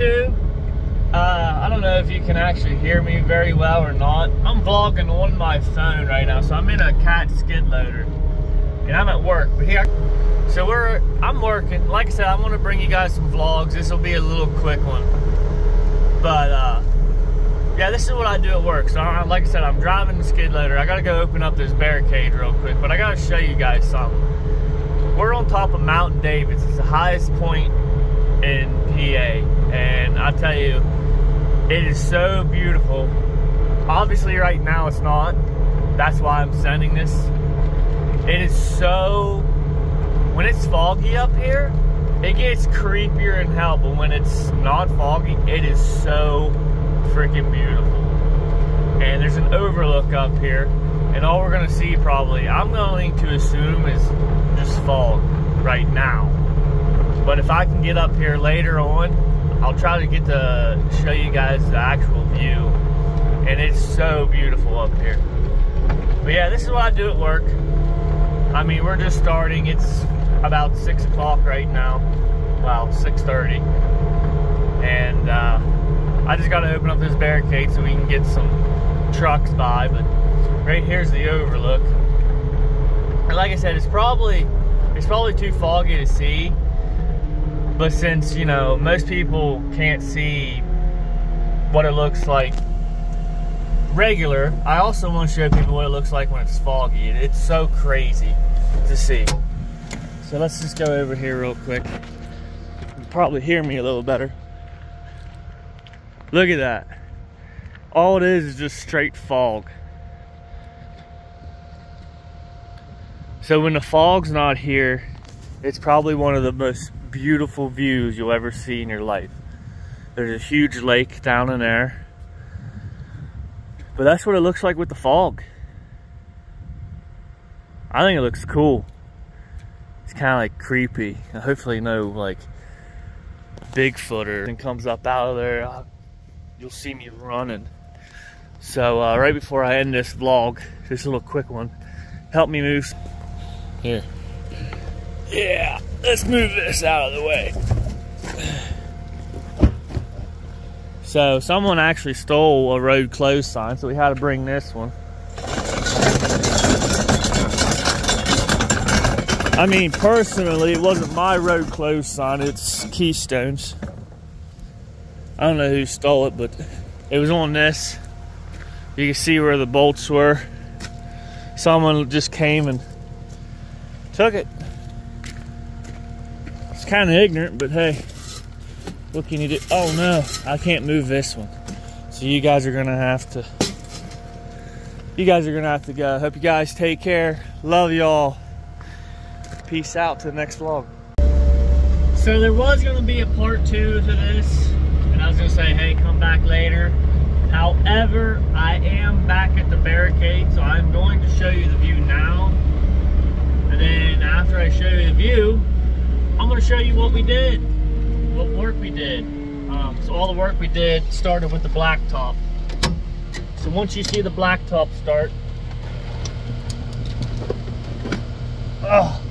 Uh, I don't know if you can actually hear me very well or not. I'm vlogging on my phone right now, so I'm in a cat skid loader. And I'm at work, but here, so we're, I'm working. Like I said, I want to bring you guys some vlogs. This will be a little quick one. But, uh, yeah, this is what I do at work. So, I, like I said, I'm driving the skid loader. I got to go open up this barricade real quick, but I got to show you guys something. We're on top of Mount Davis. It's the highest point in PA. And I tell you, it is so beautiful. Obviously, right now it's not. That's why I'm sending this. It is so. When it's foggy up here, it gets creepier in hell. But when it's not foggy, it is so freaking beautiful. And there's an overlook up here. And all we're to see probably, I'm going to assume, is just fog right now. But if I can get up here later on, I'll try to get to show you guys the actual view. And it's so beautiful up here. But yeah, this is what I do at work. I mean, we're just starting. It's about 6 o'clock right now. Well, 6.30. And uh, I just got to open up this barricade so we can get some trucks by. But right here's the overlook. And like I said, it's probably it's probably too foggy to see. But since, you know, most people can't see what it looks like regular, I also want to show people what it looks like when it's foggy. It's so crazy to see. So let's just go over here real quick. You probably hear me a little better. Look at that. All it is is just straight fog. So when the fog's not here, it's probably one of the most beautiful views you'll ever see in your life. There's a huge lake down in there. But that's what it looks like with the fog. I think it looks cool. It's kind of like creepy. Hopefully no like Bigfooter and comes up out of there. Uh, you'll see me running. So uh, right before I end this vlog, this little quick one, help me move. Here. Yeah, let's move this out of the way. So someone actually stole a road closed sign, so we had to bring this one. I mean, personally, it wasn't my road closed sign, it's Keystone's. I don't know who stole it, but it was on this. You can see where the bolts were. Someone just came and took it. Kind of ignorant, but hey, what can you do? Oh no, I can't move this one. So you guys are gonna have to, you guys are gonna have to go. Hope you guys take care. Love y'all. Peace out to the next vlog. So there was gonna be a part two to this, and I was gonna say, hey, come back later. However, I am back at the barricade, so I'm going to show you the view now. And then after I show you the view, Gonna show you what we did, what work we did. Um, so all the work we did started with the blacktop. So once you see the blacktop start, oh,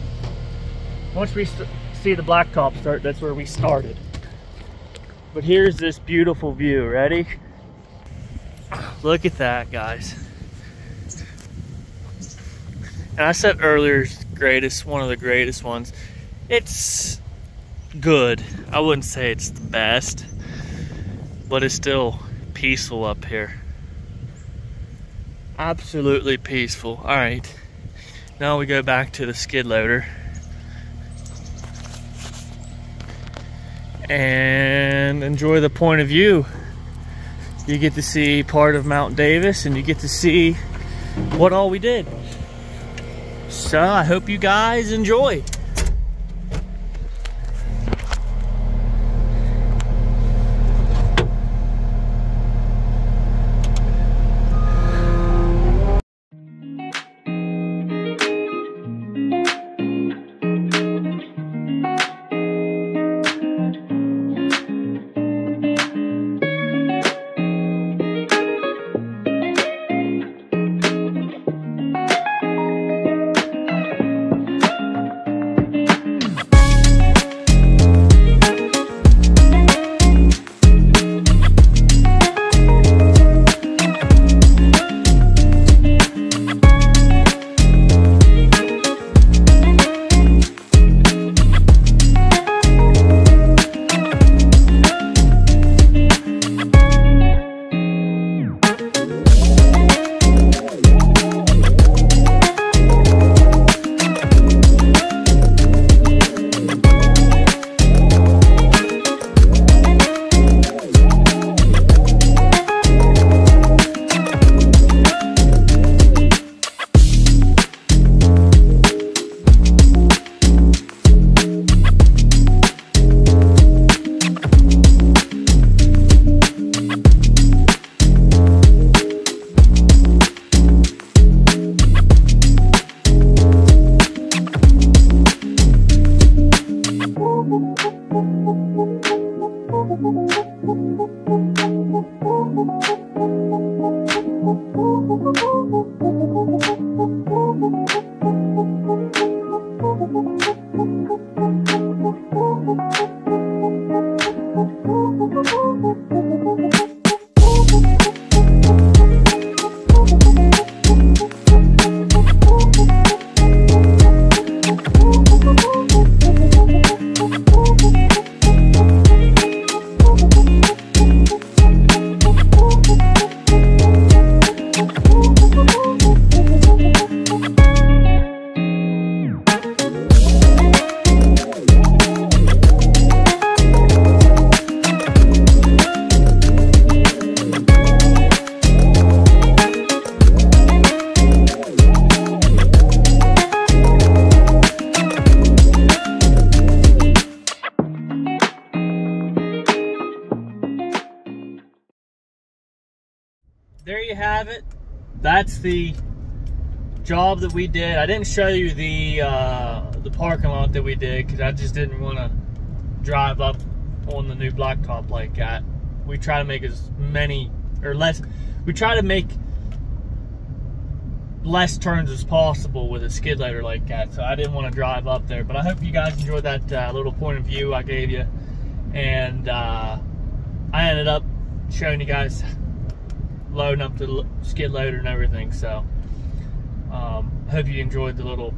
once we see the blacktop start, that's where we started. But here's this beautiful view, ready? Look at that, guys. And I said earlier, greatest, one of the greatest ones. It's good. I wouldn't say it's the best, but it's still peaceful up here. Absolutely peaceful. All right, now we go back to the skid loader. And enjoy the point of view. You get to see part of Mount Davis and you get to see what all we did. So I hope you guys enjoy. There you have it. That's the job that we did. I didn't show you the uh, the parking lot that we did because I just didn't want to drive up on the new blacktop like that. We try to make as many or less. We try to make less turns as possible with a skid loader like that. So I didn't want to drive up there. But I hope you guys enjoyed that uh, little point of view I gave you. And uh, I ended up showing you guys loading up to the skid loader and everything. So um, hope you enjoyed the little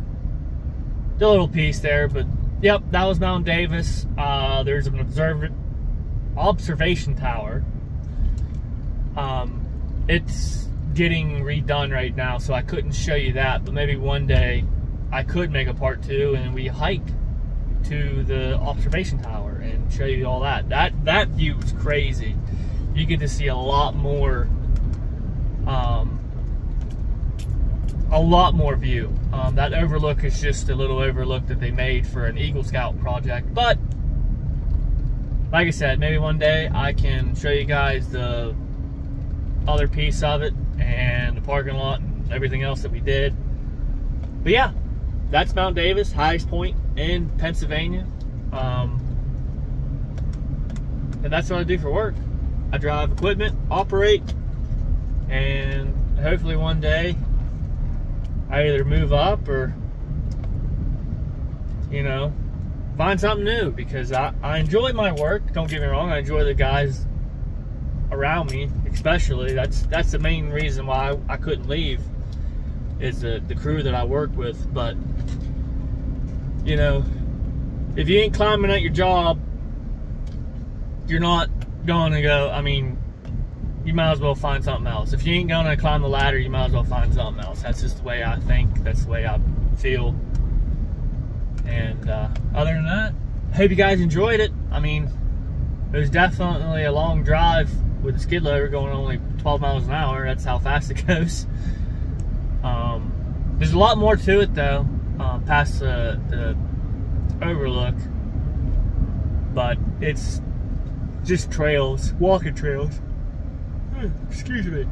the little piece there. But yep, that was Mount Davis. Uh, there's an observer observation tower. Um, it's getting redone right now, so I couldn't show you that. But maybe one day I could make a part two and we hike to the observation tower and show you all that. That that view is crazy. You get to see a lot more um, a lot more view. Um, that overlook is just a little overlook that they made for an Eagle Scout project. But, like I said, maybe one day I can show you guys the other piece of it and the parking lot and everything else that we did. But yeah, that's Mount Davis, highest point in Pennsylvania. Um, and that's what I do for work. I drive equipment, operate, and hopefully one day I either move up or you know find something new because I, I enjoy my work don't get me wrong I enjoy the guys around me especially that's that's the main reason why I, I couldn't leave is the, the crew that I work with but you know if you ain't climbing at your job you're not going to go I mean you might as well find something else. If you ain't gonna climb the ladder, you might as well find something else. That's just the way I think. That's the way I feel. And uh, other than that, hope you guys enjoyed it. I mean, it was definitely a long drive with the skid loader going only 12 miles an hour. That's how fast it goes. Um, there's a lot more to it though, um, past the, the overlook. But it's just trails, walking trails. Excuse me.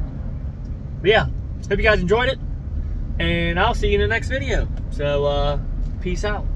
But yeah, hope you guys enjoyed it. And I'll see you in the next video. So, uh, peace out.